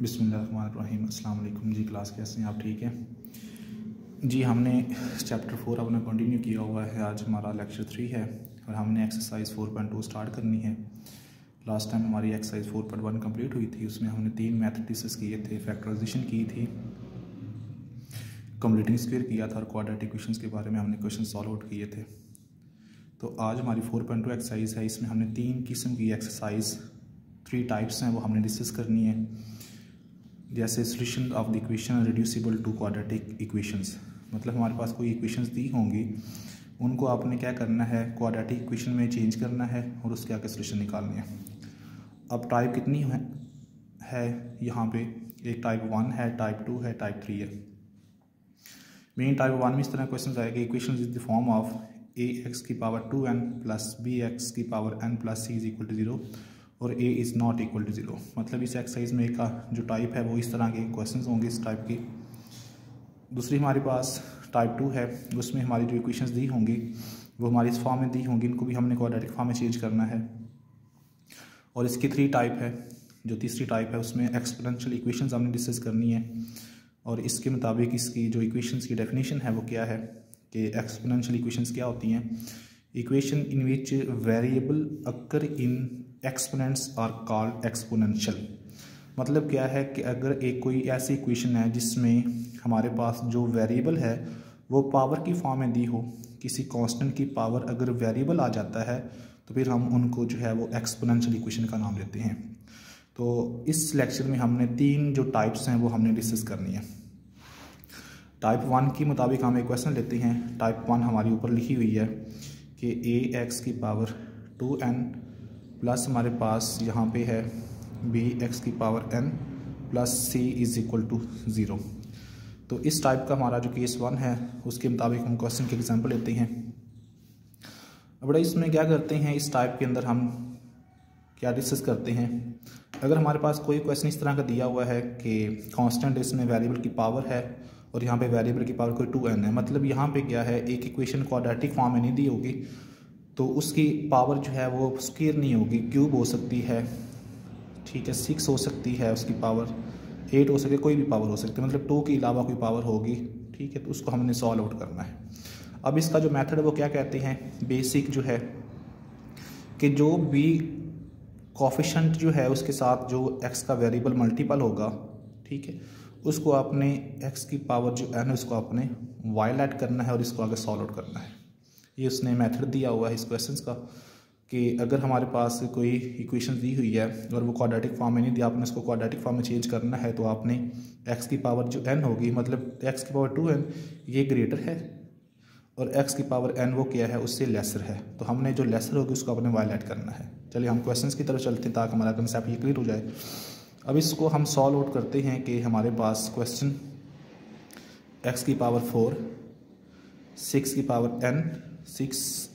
बिसमीम अल्लाम जी, क्लास कैसे हैं? आप ठीक हैं? जी, हमने चैप्टर फोर अपना कंटिन्यू किया हुआ है। आज हमारा लेक्चर थ्री है और हमने exercise four point two start करनी है। लास्ट टाइम हमारी exercise four point one complete हुई थी, उसमें हमने तीन मैथड किए थे फैक्टराइजेशन की थी कम्प्लीटिंग स्क्वेयर किया था और क्वाड्रेटिक क्वेश्चन के बारे में हमने क्वेश्चन सॉल्व आउट किए थे। तो आज हमारी फोर पॉइंट टू एक्सरसाइज है। इसमें हमने तीन किस्म की एक्सरसाइज थ्री टाइप्स हैं, वो हमने डिस्कस करनी है। जैसे solution of the equation reducible to quadratic equations मतलब हमारे पास कोई इक्वेशंस दी होंगी। उनको आपने क्या करना है? क्वाड्रेटिक इक्वेशन में चेंज करना है और उसके आगे सोल्यूशन निकालनी है। अब टाइप कितनी है? है यहाँ पे। एक टाइप वन है टाइप टू है टाइप थ्री है। मेन टाइप वन में इस तरह क्वेश्चन आएगा। Equation is the form of a x की power two n plus b x की power n plus c is equal to zero और a is not equal to zero मतलब इस exercise में का जो टाइप है, वो इस तरह के क्वेश्चन होंगे इस टाइप की। दूसरी हमारे पास टाइप टू है, उसमें हमारी जो इक्वेशंस दी होंगी, वो हमारी इस फॉर्म में दी होंगी, इनको भी हमने क्वाड्रेटिक फॉर्म में चेंज करना है। और इसकी थ्री टाइप है, जो तीसरी टाइप है, उसमें एक्सपोनेंशियल इक्वेशंस हमने डिस्कस करनी है। और इसके मुताबिक इसकी जो इक्वेशंस की डेफिनेशन है, वो क्या है कि एक्सपोनेंशियल इक्वेशंस क्या होती हैं? Equation in which variable occur in exponents are called exponential मतलब क्या है कि अगर एक कोई ऐसी इक्वेशन है जिसमें हमारे पास जो वेरिएबल है, वो पावर की फॉर्म में दी हो, किसी कांस्टेंट की पावर अगर वेरिएबल आ जाता है तो फिर हम उनको जो है वो एक्सपोनेंशियल इक्वेशन का नाम देते हैं। तो इस लेक्चर में हमने तीन जो टाइप्स हैं वो हमने डिस्कस करनी है। टाइप वन के मुताबिक हम एक क्वेश्चन लेते हैं। टाइप वन हमारी ऊपर लिखी हुई है कि ए एक्स की पावर टू एन प्लस हमारे पास यहाँ पे है बी एक्स की power n plus c is equal to zero तो इस टाइप का हमारा जो केस वन है, उसके मुताबिक हम क्वेश्चन के एग्जांपल लेते हैं। अब इसमें क्या करते हैं, इस टाइप के अंदर हम क्या डिस्कस करते हैं? अगर हमारे पास कोई क्वेश्चन इस तरह का दिया हुआ है कि कांस्टेंट इसमें वेरिएबल की पावर है और यहाँ पे वेरिएबल की पावर कोई टू एन है मतलब यहाँ पे क्या है, एक इक्वेशन क्वाड्रेटिक फॉर्म में नहीं दी होगी। तो उसकी पावर जो है वो स्क्र नहीं होगी क्यूब हो सकती है, ठीक है सिक्स हो सकती है उसकी पावर एट हो सके, कोई भी पावर हो सकती है मतलब टू के अलावा कोई पावर होगी, ठीक है तो उसको हमने सॉल्व आउट करना है। अब इसका जो मेथड है वो क्या कहते हैं? बेसिक जो है कि जो भी कॉफिशंट जो है उसके साथ जो एक्स का वेरिएबल मल्टीपल होगा, ठीक है, उसको आपने एक्स की पावर जो एन है उसको आपने वायलेट करना है और इसको आगे सॉल्व आउट करना है। ये उसने मेथड दिया हुआ है इस क्वेश्चन का कि अगर हमारे पास कोई इक्वेशन दी हुई है और वो क्वाड्रेटिक फॉर्म में नहीं दिया, आपने उसको क्वाड्रेटिक फॉर्म में चेंज करना है तो आपने एक्स की पावर जो एन होगी मतलब एक्स की पावर टू एन ये ग्रेटर है और एक्स की पावर एन वो क्या है, उससे लेसर है। तो हमने जो लेसर होगी, उसको अपने वायलेट करना है। चलिए हम क्वेश्चन की तरफ़ चलते हैं ताकि हमारा कंसेप्ट ये क्लियर हो जाए। अब इसको हम सॉल्व आउट करते हैं कि हमारे पास क्वेश्चन एक्स की पावर फोर सिक्स की पावर एन सिक्स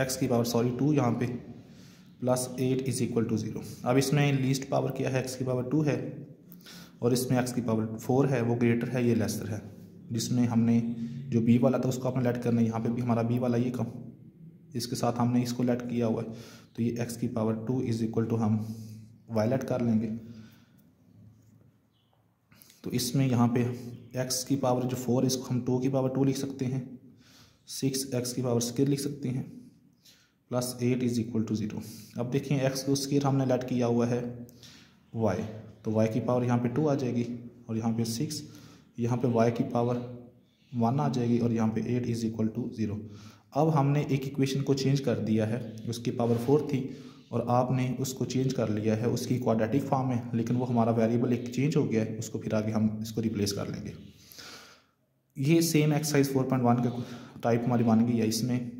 एक्स की पावर, सॉरी, टू यहाँ पे, plus eight is equal to zero. अब इसमें लीस्ट पावर क्या है? एक्स की पावर टू है, और इसमें एक्स की पावर फोर है, वो ग्रेटर है, ये लेसर है, जिसमें हमने जो बी वाला था उसको आपने लेट करना है। यहाँ पे भी हमारा बी वाला ये कम, इसके साथ हमने इसको लेट किया हुआ है। तो ये एक्स की power two is equal to हम वाई वायलेट कर लेंगे। तो इसमें यहाँ पे एक्स की पावर जो फोर इसको हम टू की पावर टू लिख सकते हैं। सिक्स एक्स की पावर स्केयर लिख सकते हैं। Plus eight is equal to zero. अब देखिए एक्स को स्केयर हमने लेट किया हुआ है वाई। तो वाई की पावर यहाँ पे टू आ जाएगी और यहाँ पे सिक्स, यहाँ पे वाई की पावर वन आ जाएगी और यहाँ पे eight is equal to zero. अब हमने एक इक्वेशन को चेंज कर दिया है, उसकी पावर फोर थी और आपने उसको चेंज कर लिया है, उसकी क्वाड्रेटिक फॉर्म है, लेकिन वो हमारा वेरिएबल एक चेंज हो गया है, उसको फिर आगे हम इसको रिप्लेस कर लेंगे। ये same exercise four point one का टाइप हमारी बन गई है इसमें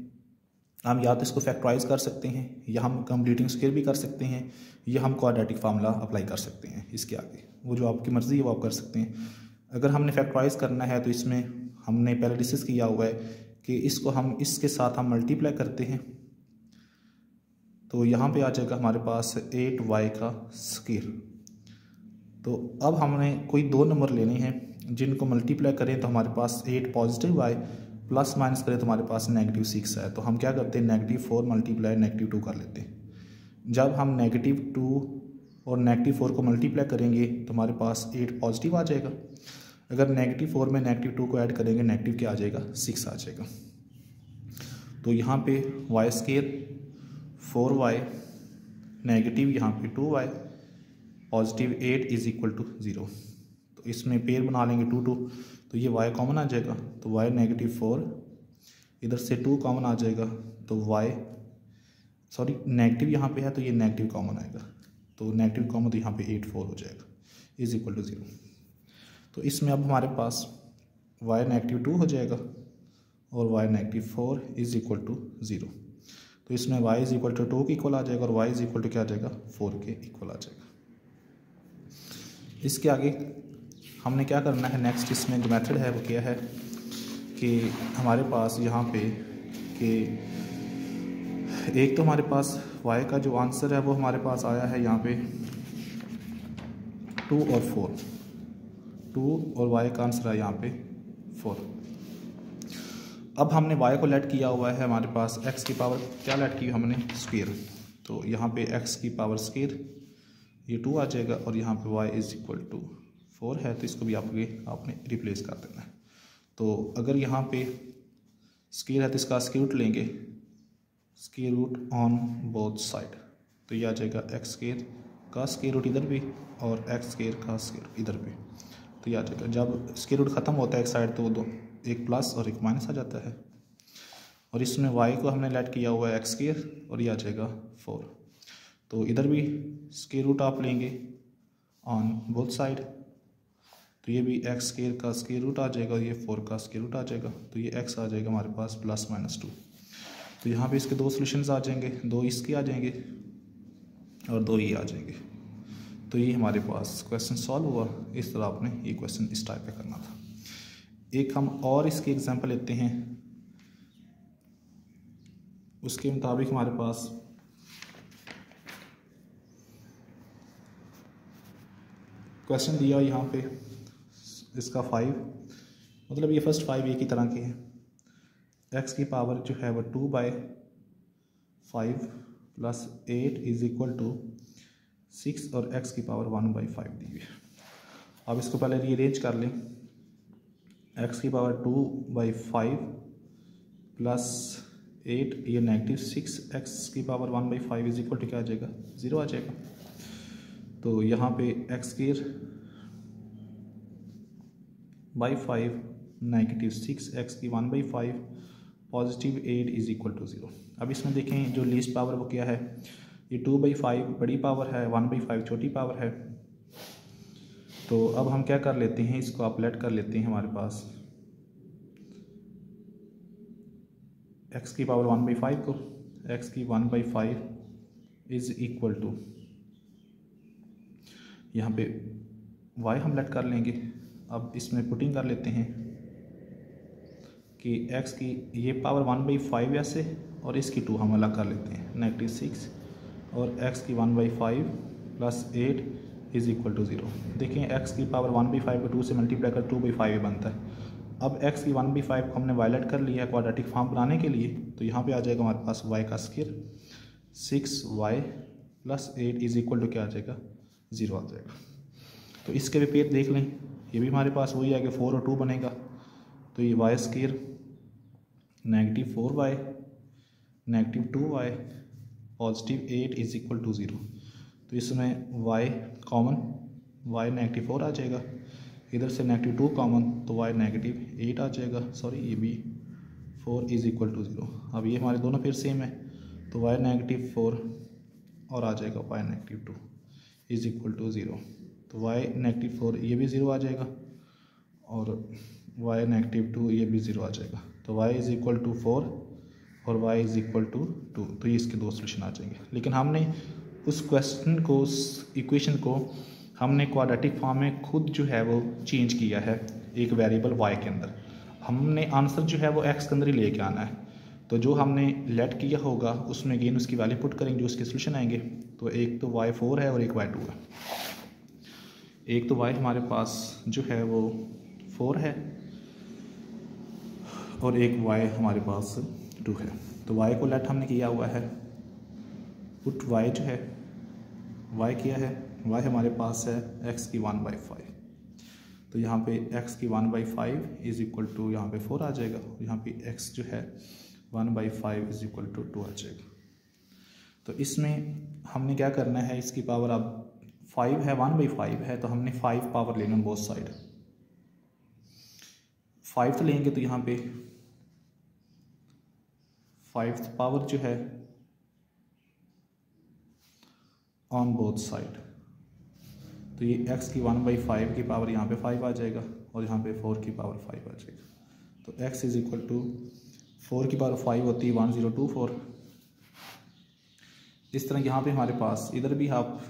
हम या तो इसको फैक्टराइज कर सकते हैं, या हम कंप्लीटिंग स्केयर भी कर सकते हैं, या हम क्वाड्रेटिक फार्मूला अप्लाई कर सकते हैं इसके आगे। वो जो आपकी मर्ज़ी है वो आप कर सकते हैं। अगर हमने फैक्टराइज करना है तो इसमें हमने पहले डिस्कस किया हुआ है कि इसको हम इसके साथ हम मल्टीप्लाई करते हैं। तो यहाँ पे आ जाएगा हमारे पास एट वाई का स्केयर तो अब हमने कोई दो नंबर लेने हैं। जिनको मल्टीप्लाई करें तो हमारे पास एट पॉजिटिव आए प्लस माइनस करें तो हमारे पास नेगेटिव सिक्स आए। तो हम क्या करते हैं? Negative four multiply negative two कर लेते हैं। जब हम नेगेटिव टू और नेगेटिव फोर को मल्टीप्लाई करेंगे तो हमारे पास एट पॉजिटिव आ जाएगा। अगर नेगेटिव फोर में नेगेटिव टू को ऐड करेंगे नेगेटिव क्या आ जाएगा? सिक्स आ जाएगा। तो यहाँ पे y square four y negative यहाँ पे two y positive eight is equal to zero इसमें पेयर बना लेंगे टू टू तो ये वाई कॉमन आ जाएगा तो वाई नेगेटिव फोर इधर से टू कॉमन आ जाएगा तो वाई सॉरी नेगेटिव यहाँ पे है तो ये नेगेटिव कॉमन आएगा। तो नेगेटिव कॉमन तो यहाँ पे एट फोर हो जाएगा इज़ इक्वल टू ज़ीरो तो इसमें अब हमारे पास वाई नेगेटिव टू हो जाएगा, और y negative four is equal to zero तो इसमें y is equal to two के इक्वल आ जाएगा, और वाई इज़ इक्वल टू क्या आ जाएगा? फोर के इक्वल आ जाएगा। इसके आगे हमने क्या करना है नेक्स्ट इसमें जो मेथड है वो क्या है कि हमारे पास यहाँ पे कि एक तो हमारे पास y का जो आंसर है वो हमारे पास आया है यहाँ पे टू और फोर टू और y का आंसर है यहाँ पे फोर अब हमने y को लेट किया हुआ है हमारे पास x की पावर क्या लेट की हमने? स्क्वेयर तो यहाँ पे x की पावर स्क्वेयर ये टू आ जाएगा और यहाँ पे y is equal to four है तो इसको भी आपके, आपने रिप्लेस कर देना है। तो अगर यहाँ पे स्केयर है तो इसका स्केयर रूट लेंगे। Square root on both side तो ये आ जाएगा एक्स स्केयर का स्केयर रूट इधर भी और एक्स स्केयर का स्केयर इधर भी। तो ये आ जाएगा। जब स्केयर रूट ख़त्म होता है एक साइड तो दो, एक प्लस और एक माइनस आ जाता है। और इसमें वाई को हमने लेट किया हुआ है एक्स स्केयर और ये आ जाएगा फोर तो इधर भी स्केयर रूट आप लेंगे ऑन बोथ साइड तो ये भी एक्स स्केयर का स्केयर रूट आ जाएगा ये फोर का स्केयर रूट आ जाएगा। तो ये एक्स आ जाएगा हमारे पास प्लस माइनस टू तो यहाँ पे इसके दो सोल्यूशन आ जाएँगे। दो इसके आ जाएँगे और दो ये आ जाएँगे। तो ये हमारे पास क्वेश्चन सॉल्व हुआ। इस तरह आपने ये क्वेश्चन इस टाइप पे करना था। एक हम और इसके एग्जांपल लेते हैं। उसके मुताबिक हमारे पास क्वेश्चन दिया यहाँ पे। इसका फाइव मतलब ये फ़र्स्ट फाइव एक ही तरह के हैं। एक्स की पावर जो है वो two by five plus eight is equal to six और एक्स की पावर वन बाई फाइव दी हुई है। अब इसको पहले रीअरेंज कर लें। एक्स की power two by five plus eight ये नेगेटिव सिक्स एक्स की power one by five is equal to क्या आ जाएगा? ज़ीरो आ जाएगा। तो यहाँ पे x square by five negative six x की one by five positive eight is equal to zero अब इसमें देखें जो लीस्ट पावर वो क्या है? ये टू बाई फाइव बड़ी पावर है वन बाई फाइव छोटी पावर है। तो अब हम क्या कर लेते हैं? इसको आप लेट कर लेते हैं हमारे पास। एक्स की पावर वन बाई फाइव को एक्स की one by five is equal to यहाँ पे वाई हम लेट कर लेंगे। अब इसमें पुटिंग कर लेते हैं कि एक्स की ये पावर वन बाई फाइव ऐसे और इसकी टू हम अलग कर लेते हैं नेगेटिव सिक्स और एक्स की one by five plus eight is equal to zero देखिए एक्स की पावर वन बाई फाइव को टू से मल्टीप्लाई कर टू बाई फाइव बनता है। अब एक्स की वन बाई फाइव को हमने वायलेट कर लिया है क्वाड्रेटिक फॉर्म बनाने के लिए तो यहाँ पे आ जाएगा हमारे पास वाई का square. Six y plus eight is equal to क्या आ जाएगा? ज़ीरो आ जाएगा। तो इसके भी पेयर देख लें। ये भी हमारे पास वही है कि फोर और टू बनेगा। तो ये y square negative four y negative two y positive eight is equal to zero तो इसमें y common y negative four आ जाएगा। इधर से नेगेटिव टू कॉमन तो वाई नेगेटिव एट आ जाएगा। सॉरी ये भी four is equal to zero अब ये हमारे दोनों फिर सेम है। तो वाई नेगेटिव फोर और आ जाएगा y negative two is equal to zero तो वाई नेगेटिव फोर ये भी ज़ीरो आ जाएगा और वाई नेगेटिव टू ये भी ज़ीरो आ जाएगा। तो y is equal to four और y is equal to two तो ये इसके दो सोल्यूशन आ जाएँगे। लेकिन हमने उस क्वेश्चन को, उस इक्वेशन को हमने क्वाड्रेटिक फॉर्म में खुद जो है वो चेंज किया है एक वेरिएबल वाई के अंदर। हमने आंसर जो है वो एक्स के अंदर ही लेके आना है। तो जो हमने लेट किया होगा, उसमें गेन उसकी वैल्यू पुट करेंगे जो उसके सोल्यूशन आएँगे। तो एक तो वाई फोर है और एक वाई टू है। एक तो वाई हमारे पास जो है वो फोर है और एक वाई हमारे पास टू है। तो वाई को लेट हमने किया हुआ है। पुट वाई जो है, वाई किया है। वाई हमारे पास है एक्स की वन बाई फाइव तो यहाँ पे एक्स की one by five is equal to यहाँ पे फोर आ जाएगा यहाँ पे एक्स जो है one by five is equal to two आ जाएगा। तो इसमें हमने क्या करना है? इसकी पावर अब फाइव है वन बाई फाइव है तो हमने फाइव पावर लेना बोथ साइड फाइव लेंगे तो यहाँ पे फाइव पावर जो है ऑन बोथ साइड तो ये x की वन बाई फाइव की पावर यहाँ पे फाइव आ जाएगा और यहाँ पे फोर की पावर फाइव आ जाएगा. तो x is equal to four की पावर फाइव होती है वन ज़ीरो टू फोर इस तरह यहाँ पे हमारे पास, इधर भी आप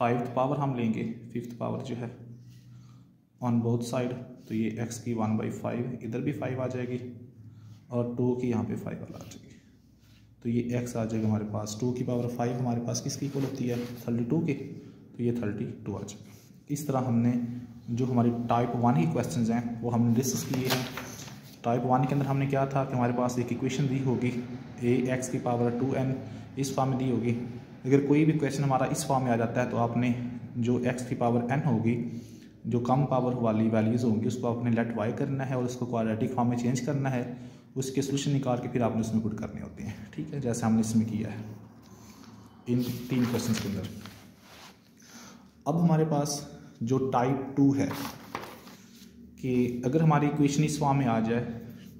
फाइव पावर हम लेंगे, फिफ्थ पावर जो है ऑन बोथ साइड तो ये एक्स की वन बाई फाइव इधर भी फाइव आ जाएगी और टू की यहाँ पे फाइव आ जाएगी। तो ये एक्स आ जाएगा हमारे पास टू की पावर फाइव हमारे पास किसकी इक्वल होती है? थर्टी टू की। तो ये थर्टी टू आ जाएगा। इस तरह हमने जो हमारी टाइप वन की क्वेश्चन हैं, वो हमने डिस्कस किए हैं। टाइप वन के अंदर हमने क्या था कि हमारे पास एक इक्वेशन दी होगी ए एक्स की पावर टू एन इस फॉर्म में दी होगी। अगर कोई भी क्वेश्चन हमारा इस फॉर्म में आ जाता है तो आपने जो एक्स की पावर एन होगी, जो कम पावर वाली वैल्यूज़ होंगी, उसको आपने लेट वाई करना है और उसको क्वाड्रेटिक फॉर्म में चेंज करना है। उसके सोल्यूशन निकाल के फिर आपने उसमें पुट करने होते हैं, ठीक है? जैसे हमने इसमें किया है, इन तीन क्वेश्चन के अंदर। अब हमारे पास जो टाइप टू है, कि अगर हमारी इक्वेशन इस फॉर्म में आ जाए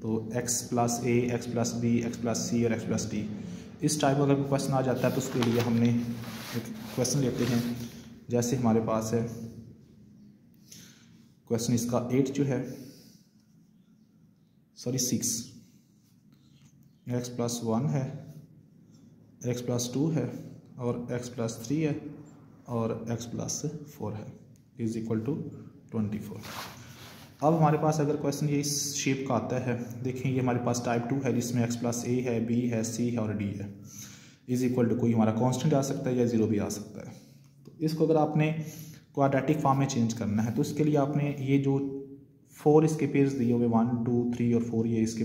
तो x plus a x plus b x plus c और एक्स प्लस डी इस टाइप का अगर क्वेश्चन आ जाता है तो उसके लिए हमने एक क्वेश्चन लेते हैं। जैसे हमारे पास है क्वेश्चन इसका एट जो है sorry six x plus one है एक्स प्लस टू है, और एक्स प्लस थ्री है, और एक्स प्लस फोर है is equal to twenty four अब हमारे पास अगर क्वेश्चन ये इस शेप का आता है, देखें ये हमारे पास टाइप टू है, जिसमें एक्स प्लस ए है बी है सी है और डी है। इज़ इक्वल टू कोई हमारा कांस्टेंट आ सकता है या ज़ीरो भी आ सकता है। तो इसको अगर आपने क्वाड्रेटिक फॉर्म में चेंज करना है तो इसके लिए आपने ये जो फोर इसके पेयर्स दिए हुए वन टू थ्री और फोर ये इसके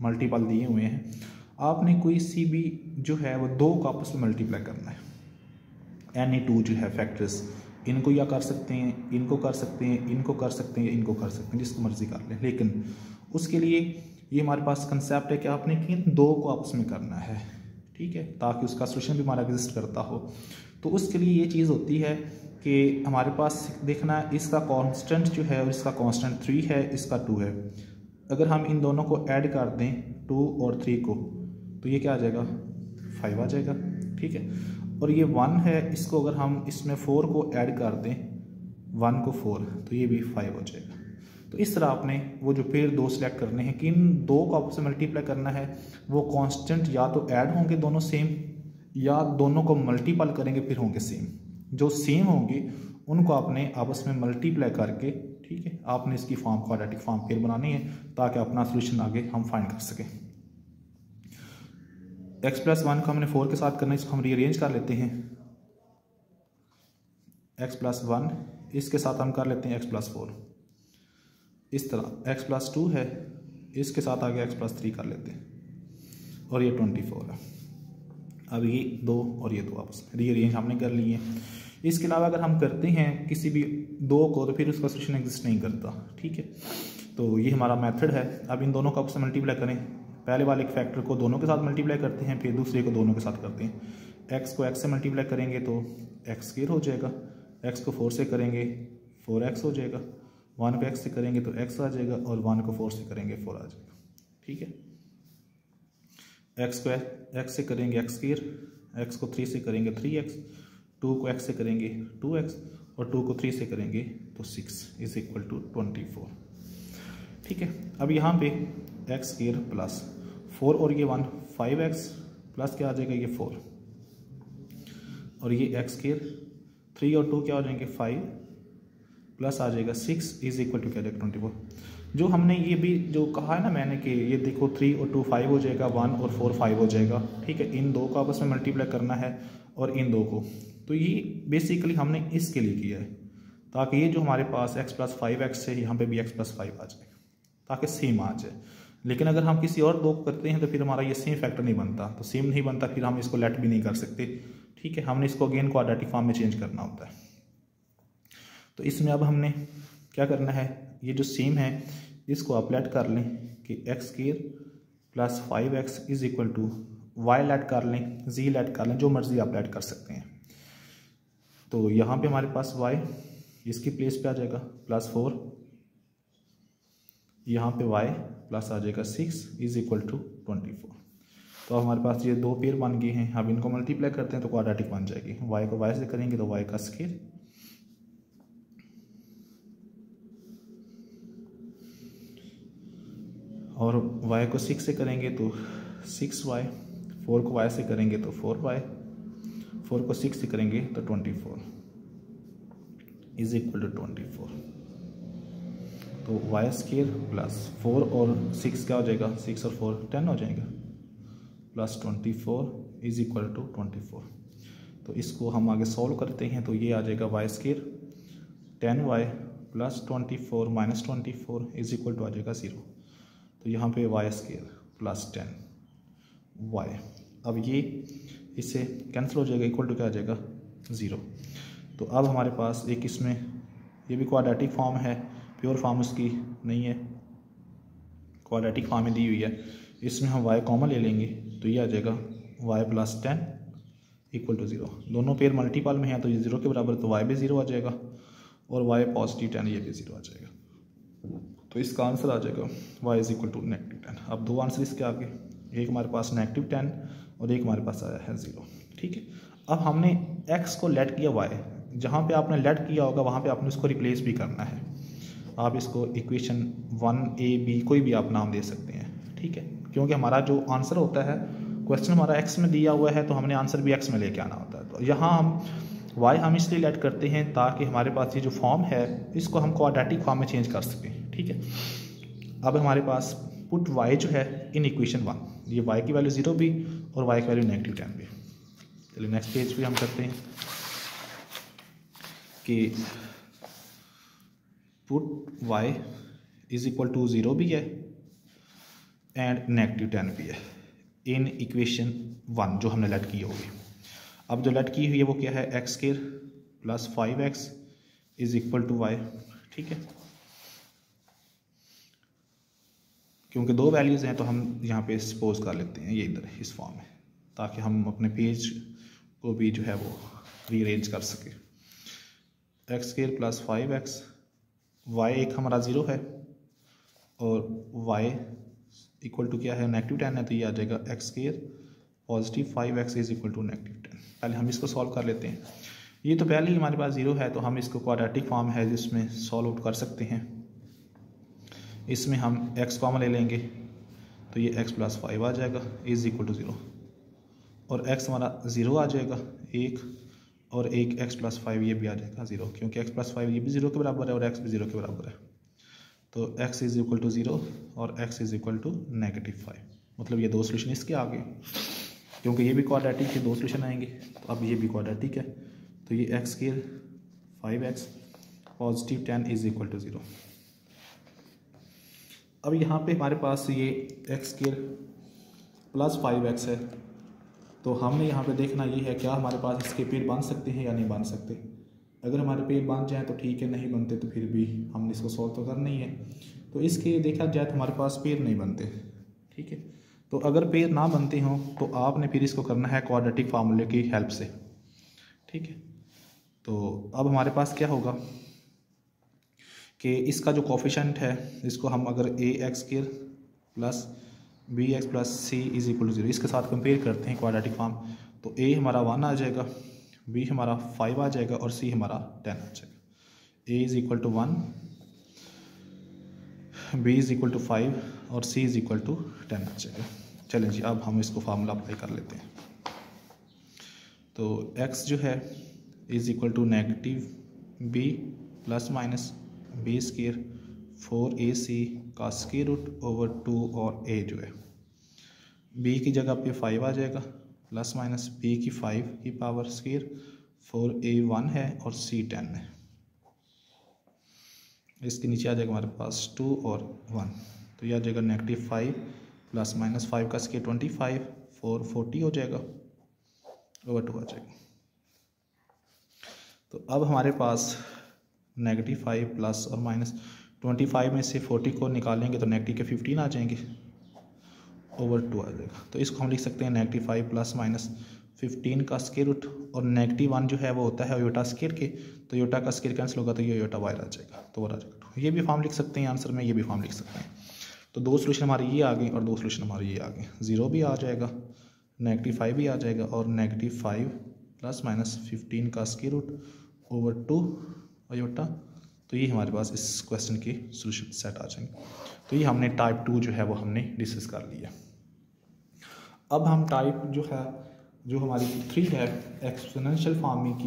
मल्टीपल दिए हुए हैं, आपने कोई सी भी जो है, वो दो का आपस में मल्टीप्लाई करना है। एनी टू जो है फैक्टर्स इनको या कर सकते हैं, इनको कर सकते हैं, इनको कर सकते हैं, इनको कर सकते हैं, जिसको मर्ज़ी कर लें। लेकिन उसके लिए ये हमारे पास कंसेप्ट है कि आपने किन दो को आपस में करना है, ठीक है? ताकि उसका सोल्यूशन भी हमारा एग्जिस्ट करता हो। तो उसके लिए ये चीज़ होती है कि हमारे पास देखना इसका कांस्टेंट जो है इसका कांस्टेंट थ्री है, इसका टू है। अगर हम इन दोनों को ऐड कर दें टू और थ्री को तो ये क्या आ जाएगा? फाइव आ जाएगा, ठीक है? और ये वन है, इसको अगर हम इसमें फोर को ऐड कर दें वन को फोर तो ये भी फाइव हो जाएगा। तो इस तरह आपने वो जो पेड़ दो सिलेक्ट करने हैं किन दो को आपसे मल्टीप्लाई करना है, वो कांस्टेंट या तो ऐड होंगे दोनों सेम या दोनों को मल्टीपल करेंगे, फिर होंगे सेम जो सेम होंगे, उनको आपने आपस में मल्टीप्लाई करके, ठीक है, आपने इसकी फॉर्म क्वाड्रेटिक फॉर्म फिर बनानी है, ताकि अपना सोल्यूशन आगे हम फाइंड कर सकें। एक्स प्लस वन को हमने फोर के साथ करना है, इसको हम रीअरेंज कर लेते हैं। एक्स प्लस वन इसके साथ हम कर लेते हैं एक्स प्लस फोर इस तरह एक्स प्लस टू है, इसके साथ आगे एक्स प्लस थ्री कर लेते हैं। और ये ट्वेंटी फोर है। अब ये दो और ये दो आपस में रीअरेंज हमने कर लिए हैं। इसके अलावा अगर हम करते हैं किसी भी दो को तो फिर उसका सोल्यूशन एग्जिस्ट नहीं करता, ठीक है? तो ये हमारा मेथड है। अब इन दोनों को आपस मल्टीप्लाई करें। पहले वाले एक फैक्टर को दोनों के साथ मल्टीप्लाई करते हैं, फिर दूसरे को दोनों के साथ करते हैं। एक्स को एक्स से मल्टीप्लाई करेंगे तो एक्स स्केयर हो जाएगा। एक्स को फोर से करेंगे फोर एक्स हो जाएगा। वन को एक्स से करेंगे तो एक्स आ जाएगा और वन को फोर से करेंगे फोर आ जाएगा। ठीक है? एक्स को एक्स से करेंगे एक्स स्केयर एक्स को थ्री से करेंगे थ्री एक्स टू को एक्स से करेंगे टू एक्स और टू को थ्री से करेंगे तो six is equal to twenty four ठीक है? अब यहाँ पे एक्स स्केयर प्लस फोर और ये वन, फाइव एक्स प्लस क्या आ जाएगा ये फोर? और ये एक्स स्केयर थ्री और टू क्या हो जाएँगे? फाइव प्लस आ जाएगा सिक्स इज़ इक्वल टू क्या जाएगा? Twenty four. जो हमने ये भी जो कहा है ना मैंने कि ये देखो थ्री और टू फाइव हो जाएगा, वन और फोर फाइव हो जाएगा, ठीक है? इन दो को आपस में मल्टीप्लाई करना है और इन दो को। तो ये बेसिकली हमने इसके लिए किया है, ताकि ये जो हमारे पास एक्स प्लस फाइव एक्स है, यहाँ पे भी एक्स प्लस फाइव आ जाए, ताकि सेम आ जाए। लेकिन अगर हम किसी और दो करते हैं तो फिर हमारा ये सेम फैक्टर नहीं बनता। तो सेम नहीं बनता, फिर हम इसको लेट भी नहीं कर सकते। ठीक है, हमने इसको अगेन क्वाड्रेटिक फॉर्म में चेंज करना होता है। तो इसमें अब हमने क्या करना है? ये जो सेम है, इसको आप लेट कर लें कि x square plus five x is equal to y let कर लें जी लेट कर लें, जो मर्ज़ी आप लेट कर सकते हैं। तो यहाँ पे हमारे पास वाई इसकी प्लेस पे आ जाएगा प्लस फोर यहाँ पे वाई प्लस आ जाएगा six is equal to twenty four. तो अब हमारे पास ये दो पेयर बन गए हैं। अब इनको मल्टीप्लाई करते हैं तो क्वाड्रेटिक बन जाएगी। वाई को वाई से करेंगे तो वाई का स्केयर और वाई को सिक्स से करेंगे तो सिक्स वाई फोर को वाई से करेंगे तो फोर वाई फोर को सिक्स से करेंगे तो twenty four is equal to twenty four तो वाई स्केयर प्लस फोर और सिक्स क्या हो जाएगा? सिक्स और फोर टेन हो जाएगा। Plus twenty four is equal to twenty four तो इसको हम आगे सॉल्व करते हैं तो ये आ जाएगा y square ten y plus twenty four minus twenty four is equal to आ जाएगा ज़ीरो तो यहाँ पे y square plus ten y अब ये इससे कैंसिल हो जाएगा इक्वल टू क्या आ जाएगा? ज़ीरो तो अब हमारे पास एक इसमें ये भी क्वाड्रेटिक फॉर्म है। प्योर फार्म उसकी नहीं है। क्वालिटी फॉर्म दी हुई है। इसमें हम वाई कॉमन ले लेंगे तो ये आ जाएगा y plus ten equal to zero दोनों पेयर मल्टीपल में हैं तो ये ज़ीरो के बराबर तो वाई भी ज़ीरो आ जाएगा और वाई पॉजिटिव टेन ये भी ज़ीरो आ जाएगा। तो इसका आंसर आ जाएगा y is equal to negative ten अब दो आंसर इसके आगे, एक हमारे पास नेगेटिव टेन और एक हमारे पास आया है ज़ीरो ठीक है? अब हमने एक्स को लेट किया वाई जहाँ पे आपने लेट किया होगा, वहाँ पे आपने उसको रिप्लेस भी करना है। आप इसको इक्वेशन वन ए बी कोई भी आप नाम दे सकते हैं, ठीक है? क्योंकि हमारा जो आंसर होता है क्वेश्चन हमारा एक्स में दिया हुआ है तो हमने आंसर भी एक्स में लेके आना होता है। तो यहाँ हम वाई हम इसलिए लेट करते हैं ताकि हमारे पास ये जो फॉर्म है, इसको हम क्वाड्रेटिक फॉर्म में चेंज कर सकें, ठीक है? अब हमारे पास पुट वाई जो है इन इक्वेशन वन ये वाई की वैल्यू ज़ीरो भी और वाई की वैल्यू नेगेटिव टेन भी। चलिए नेक्स्ट पेज पे हम करते हैं कि put y is equal to zero भी है एंड नेगेटिव टेन भी है इन इक्वेशन वन जो हमने लेट की होगी। अब जो लेट की हुई है वो क्या है? X square plus five x is equal to y ठीक है? क्योंकि दो वैल्यूज़ हैं तो हम यहाँ पे सपोज़ कर लेते हैं, ये इधर, इस फॉर्म में, ताकि हम अपने पेज को भी जो है वो रीअरेंज कर सकें। X square plus five x y एक हमारा ज़ीरो है और वाई इक्वल टू क्या है? नेगेटिव टेन है तो ये आ जाएगा x square positive five x is equal to negative ten पहले हम इसको सॉल्व कर लेते हैं। ये तो पहले ही हमारे पास ज़ीरो है तो हम इसको क्वाड्रेटिक फॉर्म है, जिसमें सॉल्व आउट कर सकते हैं। इसमें हम एक्स कॉमन ले लेंगे तो ये एक्स प्लस फाइव आ जाएगा इज़ इक्वल टू ज़ीरो और एक्स हमारा ज़ीरो आ जाएगा, एक और एक एक्स प्लस फाइव ये भी आ जाएगा ज़ीरो क्योंकि एक्स प्लस फाइव ये भी ज़ीरो के बराबर है और एक्स भी ज़ीरो के बराबर है। तो x is equal to zero और x is equal to negative five मतलब ये दो सोल्यूशन इसके आगे। क्योंकि ये भी क्वाड्रेटिक है दो सोल्यूशन आएँगे तो अब ये भी क्वाड्रेटिक है। तो ये एक्स के five x positive ten is equal to zero अब यहाँ पे हमारे पास ये x square plus five x है। तो हमने यहाँ पे देखना ये है, क्या हमारे पास इसके पेड़ बाँध सकते हैं या नहीं बाँध सकते? अगर हमारे पेड़ बाँध जाए तो ठीक है, नहीं बनते तो फिर भी हमने इसको सॉल्व तो करना ही है। तो इसके देखा जाए तो हमारे पास पेड़ नहीं बनते, ठीक है? तो अगर पेड़ ना बनते हों तो आपने फिर इसको करना है क्वाड्रेटिक फार्मूले की हेल्प से, ठीक है? तो अब हमारे पास क्या होगा कि इसका जो कॉफिशेंट है, इसको हम अगर ए एक्स के plus b x plus c is equal to zero इसके साथ कंपेयर करते हैं क्वाड्रेटिक फॉर्म तो ए हमारा वन आ जाएगा बी हमारा फाइव आ जाएगा और सी हमारा टेन आ जाएगा. A is equal to one b is equal to five और c is equal to ten आ जाएगा. चलें जी, अब हम इसको फार्मूला अप्लाई कर लेते हैं. तो एक्स जो है is equal to negative b plus minus b square four a c का स्केयर रूट ओवर टू और ए जो है बी की जगह पे फाइव आ जाएगा प्लस माइनस बी की फाइव की power square four a one है और सी टेन है। इसके नीचे आ जाएगा हमारे पास टू और वन तो ये आ जाएगा negative five plus minus five का square twenty five four forty हो जाएगा ओवर टू आ जाएगा। तो अब हमारे पास नेगेटिव फाइव प्लस और माइनस ट्वेंटी फाइव में से फोर्टी को निकालेंगे तो नेगेटिव के फिफ्टीन आ जाएँगे। ओवर टू आ जाएगा। तो इसको हम लिख सकते हैं negative five plus minus fifteen का स्केयर रूट और नेगेटिव वन जो है वो होता है योटा स्केयर के तो योटा का स्केयर कैंसिल होगा तो ये योटा वायर आ जाएगा। तो वर आ जाएगा। ये भी फॉर्म लिख सकते हैं आंसर में, ये भी फॉर्म लिख सकते हैं। तो दो सोल्यूशन हमारे ये आ गए और दो सोल्यूशन हमारे ये आ गए। ज़ीरो भी आ जाएगा नेगेटिव फाइव भी आ जाएगा और negative five plus minus fifteen का square root over two iota तो ये हमारे पास इस क्वेश्चन के सोल्यूशन सेट आ जाएँगे। तो ये हमने टाइप टू जो है वो हमने डिस्कस कर लिया अब हम टाइप जो है, जो हमारी थ्री है एक्सपोनेंशियल फ़ार्मिंग की